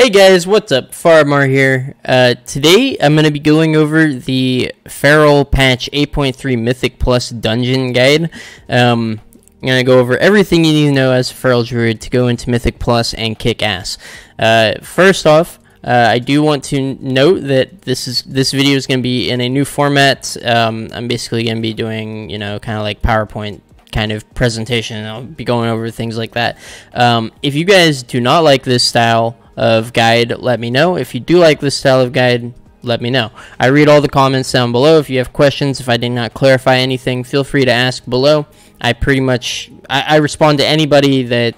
Hey guys, what's up? Faramar here. Uh, today I'm going to be going over the Feral Patch 8.3 Mythic Plus Dungeon Guide. Um, I'm going to go over everything you need to know as a Feral Druid to go into Mythic Plus and kick ass. Uh, first off, uh, I do want to note that this is this video is going to be in a new format. Um, I'm basically going to be doing, you know, kind of like PowerPoint kind of presentation. I'll be going over things like that. Um, if you guys do not like this style of guide, let me know. If you do like this style of guide, let me know. I read all the comments down below. If you have questions, if I did not clarify anything, feel free to ask below. I pretty much I, I respond to anybody that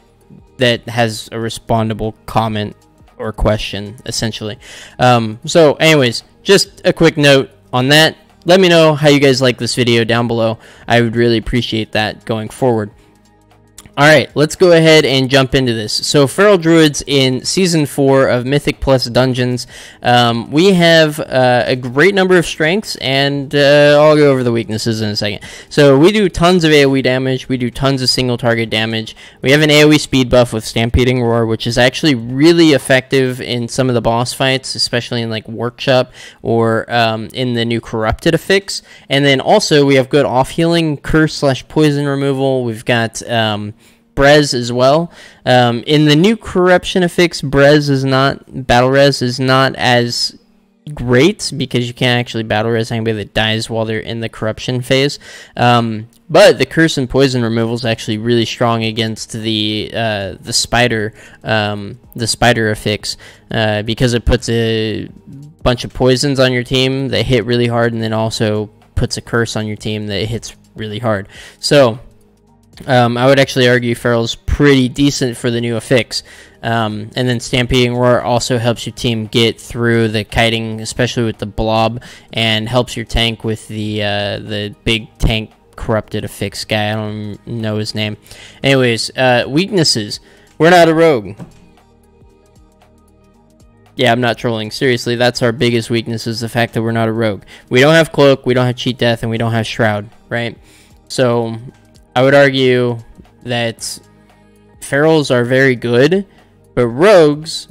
that has a respondable comment or question, essentially. Um, so, anyways, just a quick note on that. Let me know how you guys like this video down below. I would really appreciate that going forward. Alright, let's go ahead and jump into this. So, Feral Druids in Season 4 of Mythic Plus Dungeons, um, we have uh, a great number of strengths, and uh, I'll go over the weaknesses in a second. So, we do tons of AoE damage, we do tons of single target damage. We have an AoE speed buff with Stampeding Roar, which is actually really effective in some of the boss fights, especially in like Workshop or um, in the new Corrupted affix. And then also, we have good off healing, curse slash poison removal. We've got. Um, Brez as well. Um, in the new corruption affix, Brez is not battle res is not as great because you can't actually battle res anybody that dies while they're in the corruption phase. Um, but the curse and poison removal is actually really strong against the uh, the spider um, the spider affix uh, because it puts a bunch of poisons on your team that hit really hard, and then also puts a curse on your team that hits really hard. So um, I would actually argue Feral's pretty decent for the new affix. Um, and then Stampeding Roar also helps your team get through the kiting, especially with the blob, and helps your tank with the uh, the big tank corrupted affix guy. I don't know his name. Anyways, uh, weaknesses. We're not a rogue. Yeah, I'm not trolling. Seriously, that's our biggest weakness is the fact that we're not a rogue. We don't have cloak, we don't have cheat death, and we don't have shroud, right? So I would argue that ferals are very good, but rogues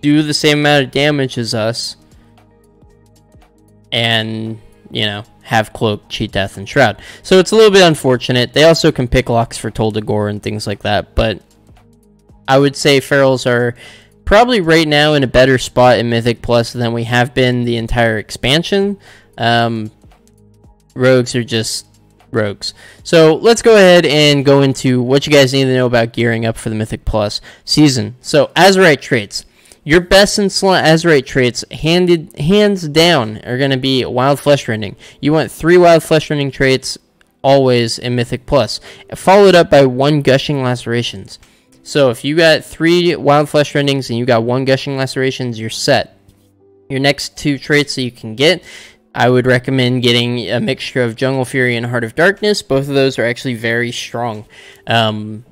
do the same amount of damage as us and, you know, have cloak, cheat death, and shroud. So it's a little bit unfortunate. They also can pick locks for Tol Dagor and things like that, but I would say ferals are probably right now in a better spot in Mythic Plus than we have been the entire expansion. Um, rogues are just rogues. So let's go ahead and go into what you guys need to know about gearing up for the Mythic Plus season. So Azerite traits. Your best in slot Azerite traits, handed hands down, are going to be Wild Flesh Rending. You want three Wild Flesh Rending traits always in Mythic Plus, followed up by one Gushing Lacerations. So if you got three Wild Flesh Rendings and you got one Gushing Lacerations, you're set. Your next two traits that you can get I would recommend getting a mixture of Jungle Fury and Heart of Darkness. Both of those are actually very strong. Um,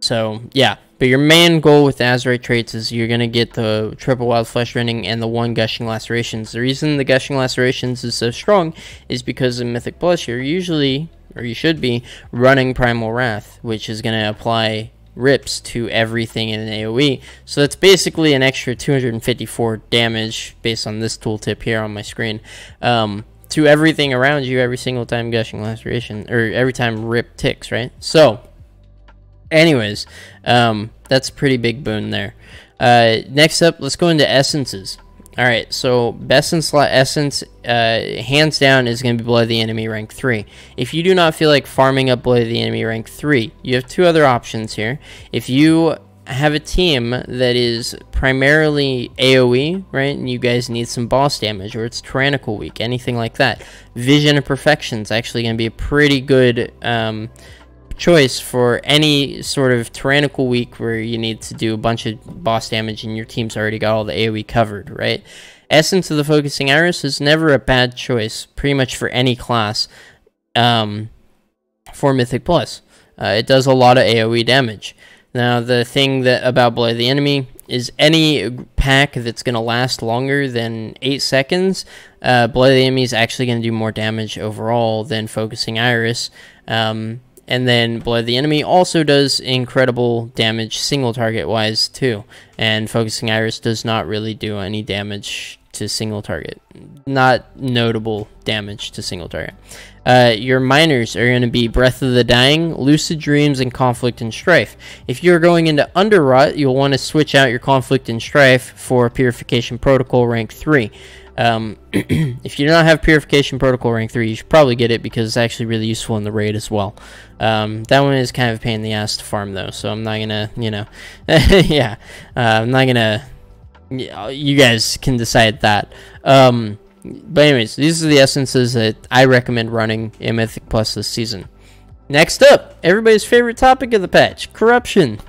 so, yeah. But your main goal with Azerite traits is you're going to get the triple wild flesh rending and the one gushing lacerations. The reason the gushing lacerations is so strong is because in Mythic Plus you're usually, or you should be, running Primal Wrath, which is going to apply rips to everything in an AoE. So that's basically an extra 254 damage based on this tooltip here on my screen. Um, to everything around you every single time gushing laceration or every time rip ticks, right? So anyways, um, that's a pretty big boon there. Uh, next up, let's go into essences. Alright, so best in slot essence, uh, hands down, is going to be Blood of the Enemy rank 3. If you do not feel like farming up Blood of the Enemy rank 3, you have two other options here. If you have a team that is primarily AoE, right, and you guys need some boss damage, or it's Tyrannical Week, anything like that, Vision of Perfection is actually going to be a pretty good... Um, choice for any sort of tyrannical week where you need to do a bunch of boss damage and your team's already got all the AoE covered, right? Essence of the Focusing Iris is never a bad choice, pretty much for any class um, for Mythic Plus. Uh, it does a lot of AoE damage. Now, the thing that about of the Enemy is any pack that's going to last longer than 8 seconds, uh, the Enemy is actually going to do more damage overall than Focusing Iris. Um, and then Blood the Enemy also does incredible damage single target wise too. And Focusing Iris does not really do any damage to single target. Not notable damage to single target. Uh, your minors are going to be Breath of the Dying, Lucid Dreams, and Conflict and Strife. If you're going into Underrot, you'll want to switch out your Conflict and Strife for Purification Protocol rank 3. Um, if you do not have Purification Protocol rank 3, you should probably get it because it's actually really useful in the raid as well. Um, that one is kind of a pain in the ass to farm though, so I'm not gonna, you know, yeah, uh, I'm not gonna, you guys can decide that. Um, but anyways, these are the essences that I recommend running in Mythic Plus this season. Next up, everybody's favorite topic of the patch, corruption.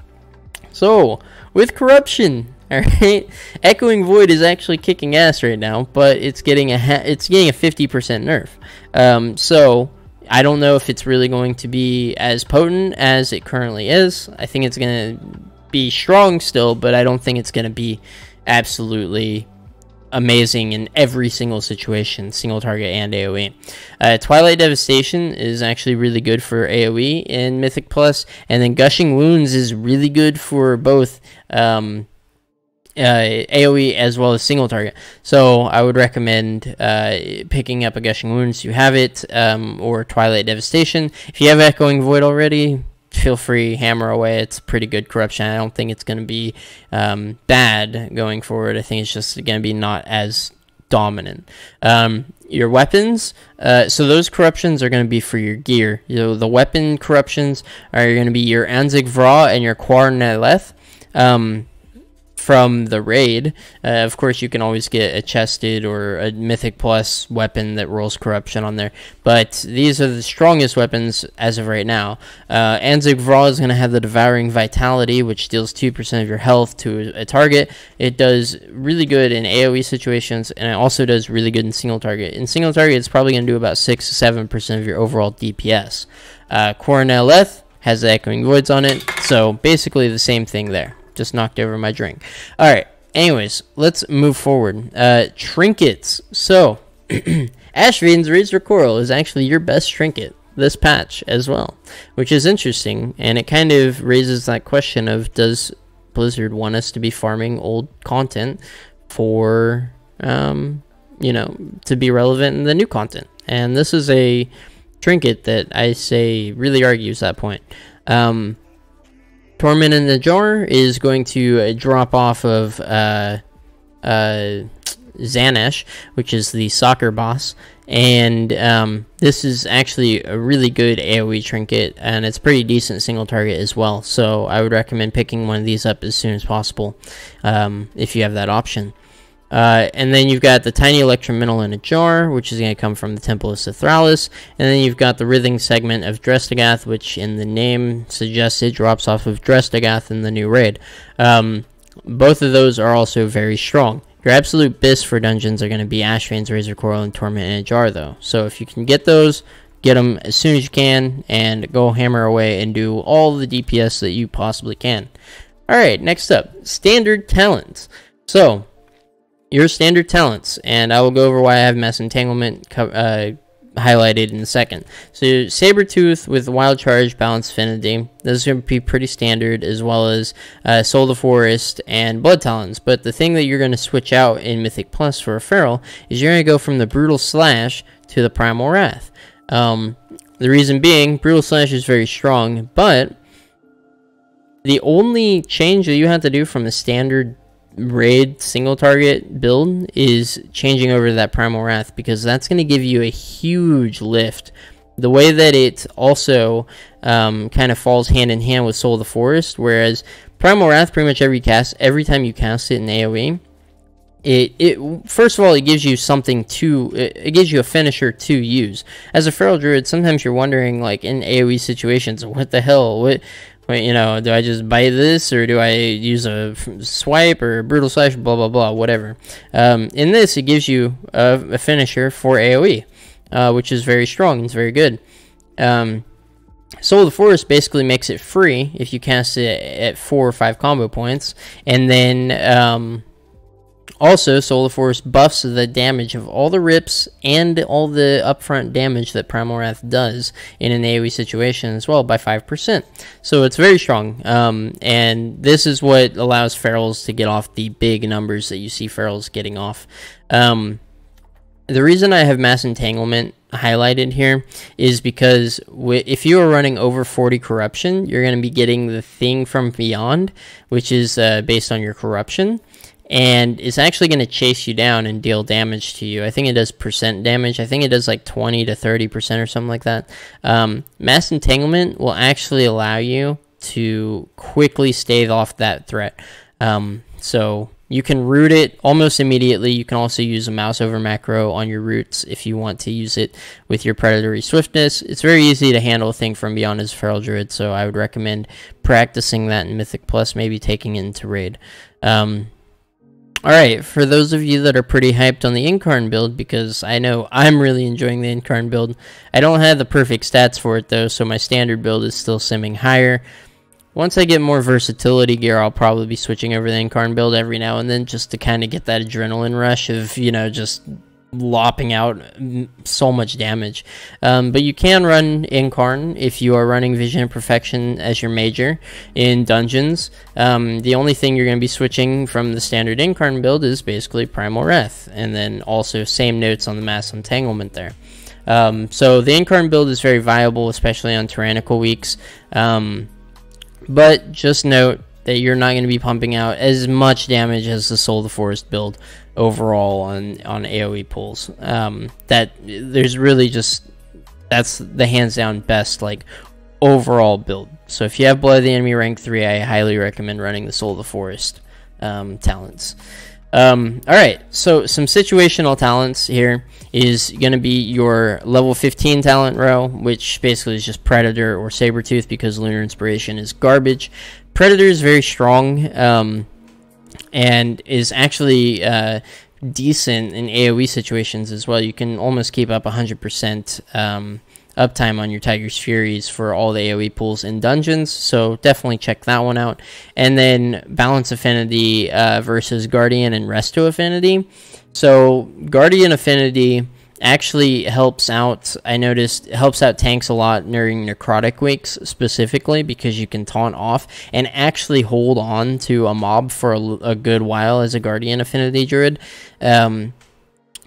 So, with corruption, all right. Echoing Void is actually kicking ass right now, but it's getting a it's getting a 50% nerf. Um, so I don't know if it's really going to be as potent as it currently is. I think it's going to be strong still, but I don't think it's going to be absolutely amazing in every single situation, single target and AoE. Uh, Twilight Devastation is actually really good for AoE in Mythic Plus, and then Gushing Wounds is really good for both um, uh, AoE as well as single target. So I would recommend uh, picking up a Gushing Wounds. You have it, um, or Twilight Devastation. If you have Echoing Void already, feel free hammer away. It's pretty good corruption. I don't think it's going to be um, bad going forward. I think it's just going to be not as dominant. Um, your weapons, uh, so those corruptions are going to be for your gear. You know, the weapon corruptions are going to be your Anzig Vra and your Qwor N'lyeth. From the raid. Uh, of course, you can always get a chested or a mythic plus weapon that rolls corruption on there, but these are the strongest weapons as of right now. Uh, Anzig Vra is going to have the Devouring Vitality, which deals 2% of your health to a target. It does really good in AoE situations, and it also does really good in single target. In single target, it's probably going to do about 6 7% of your overall DPS. Uh, Qwor N'lyeth has the Echoing Voids on it, so basically the same thing there just knocked over my drink. All right. Anyways, let's move forward. Uh, trinkets. So, Ashvane's Razor Coral is actually your best trinket this patch as well, which is interesting, and it kind of raises that question of does Blizzard want us to be farming old content for, um, you know, to be relevant in the new content? And this is a trinket that I say really argues that point. Um, Torment in the Jar is going to uh, drop off of uh, uh, Xanesh, which is the soccer boss. And um, this is actually a really good AoE trinket, and it's pretty decent single target as well. So I would recommend picking one of these up as soon as possible um, if you have that option. Uh, and then you've got the tiny electromental in a jar, which is going to come from the Temple of Sethraliss. And then you've got the writhing segment of Drest'agath, which in the name suggests it drops off of Drest'agath in the new raid. Um, both of those are also very strong. Your absolute best for dungeons are going to be Ashvane's Razor Coral and Torment in a jar, though. So if you can get those, get them as soon as you can, and go hammer away and do all the DPS that you possibly can. Alright, next up, Standard Talents. So, your standard talents, and I will go over why I have Mass Entanglement uh, highlighted in a second. So Sabretooth with Wild Charge, Balance Affinity, this is going to be pretty standard, as well as uh, Soul the Forest and Blood Talons. But the thing that you're going to switch out in Mythic Plus for a Feral is you're going to go from the Brutal Slash to the Primal Wrath. Um, the reason being, Brutal Slash is very strong, but the only change that you have to do from the standard raid single target build is changing over to that primal wrath because that's going to give you a huge lift. The way that it also um, kind of falls hand in hand with soul of the forest whereas primal wrath pretty much every cast every time you cast it in aoe it, it first of all it gives you something to it, gives you a finisher to use. As a feral druid sometimes you're wondering like in aoe situations what the hell? What Wait, you know, do I just buy this or do I use a swipe or a brutal slash, blah, blah, blah, whatever. Um, in this, it gives you a, a finisher for AoE, uh, which is very strong. It's very good. Um, Soul of the Forest basically makes it free if you cast it at four or five combo points, and then um, Also, Solar Force buffs the damage of all the rips and all the upfront damage that Primal Wrath does in an AoE situation as well by 5%. So it's very strong. Um, and this is what allows Ferals to get off the big numbers that you see Ferals getting off. Um, the reason I have Mass Entanglement highlighted here is because if you are running over 40 corruption, you're going to be getting the thing from beyond, which is uh, based on your corruption and it's actually going to chase you down and deal damage to you. I think it does percent damage. I think it does like 20 to 30% or something like that. Um, mass entanglement will actually allow you to quickly stave off that threat. Um, so you can root it almost immediately. You can also use a mouse over macro on your roots if you want to use it with your predatory swiftness. It's very easy to handle a thing from beyond as feral druid, so I would recommend practicing that in Mythic Plus, maybe taking it into raid. Um, Alright, for those of you that are pretty hyped on the Incarn build, because I know I'm really enjoying the Incarn build, I don't have the perfect stats for it though, so my standard build is still simming higher. Once I get more versatility gear, I'll probably be switching over the Incarn build every now and then just to kind of get that adrenaline rush of, you know, just lopping out so much damage. Um, but you can run Incarn if you are running Vision Perfection as your major in dungeons. Um, the only thing you're going to be switching from the standard Incarn build is basically Primal Wrath, and then also same notes on the Mass Entanglement there. Um, so the Incarn build is very viable, especially on tyrannical weeks. Um, but just note that you're not going to be pumping out as much damage as the Soul of the Forest build overall on on AOE pulls. Um, that there's really just that's the hands down best like overall build. So if you have Blood of the Enemy rank three, I highly recommend running the Soul of the Forest um, talents. Um, all right, so some situational talents here is going to be your level 15 talent row, which basically is just Predator or Sabretooth because Lunar Inspiration is garbage. Predator is very strong. Um, and is actually uh, decent in AoE situations as well. You can almost keep up 100% um, uptime on your Tiger's Furies for all the AoE pools in dungeons, so definitely check that one out. And then Balance Affinity uh, versus Guardian and Resto Affinity. So, Guardian Affinity actually helps out. I noticed helps out tanks a lot during necrotic weeks specifically because you can taunt off and actually hold on to a mob for a, a good while as a guardian affinity druid. Um,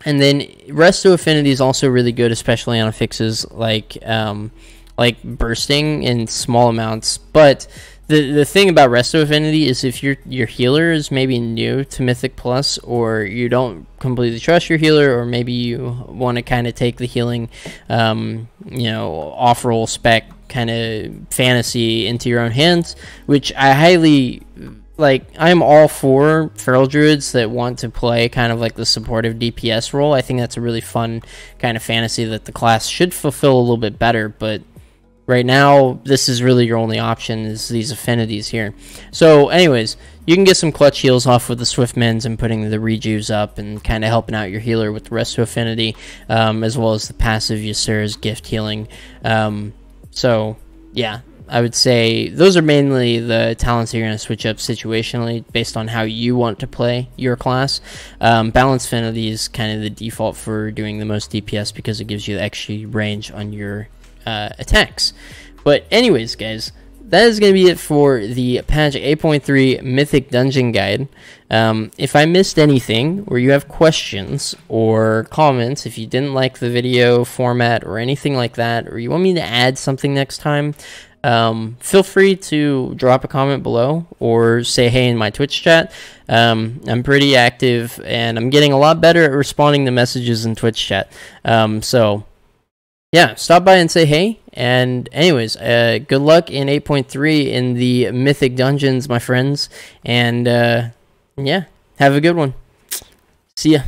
and then resto affinity is also really good, especially on affixes like um, like bursting in small amounts, but the the thing about Resto Affinity is if your your healer is maybe new to Mythic Plus, or you don't completely trust your healer, or maybe you want to kind of take the healing, um, you know, off roll spec kind of fantasy into your own hands, which I highly like. I'm all for feral druids that want to play kind of like the supportive DPS role. I think that's a really fun kind of fantasy that the class should fulfill a little bit better, but right now this is really your only option is these affinities here so anyways you can get some clutch heals off with the swiftmends and putting the rejuves up and kind of helping out your healer with the resto affinity um, as well as the passive Ysera's gift healing um, so yeah I would say those are mainly the talents you're going to switch up situationally based on how you want to play your class. Um, Balance Affinity is kind of the default for doing the most DPS because it gives you the extra range on your uh, attacks. But anyways, guys, that is going to be it for the patch 8.3 Mythic Dungeon Guide. Um, if I missed anything, or you have questions or comments, if you didn't like the video format or anything like that, or you want me to add something next time, um, feel free to drop a comment below or say hey in my Twitch chat. Um, I'm pretty active and I'm getting a lot better at responding to messages in Twitch chat. Um, so yeah, stop by and say hey. And anyways, uh, good luck in 8.3 in the Mythic Dungeons, my friends. And uh, yeah, have a good one. See ya.